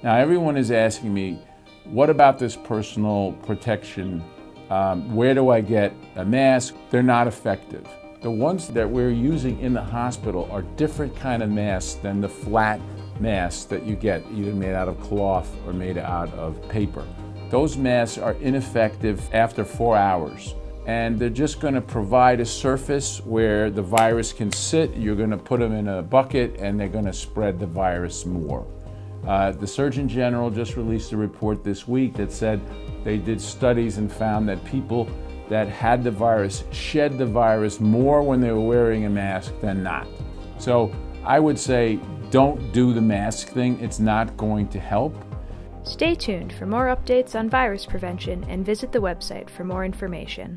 Now, everyone is asking me, what about this personal protection? Um, where do I get a mask? They're not effective. The ones that we're using in the hospital are different kind of masks than the flat masks that you get, either made out of cloth or made out of paper. Those masks are ineffective after four hours and they're just going to provide a surface where the virus can sit. You're going to put them in a bucket and they're going to spread the virus more. Uh, the Surgeon General just released a report this week that said they did studies and found that people that had the virus shed the virus more when they were wearing a mask than not. So I would say don't do the mask thing, it's not going to help. Stay tuned for more updates on virus prevention and visit the website for more information.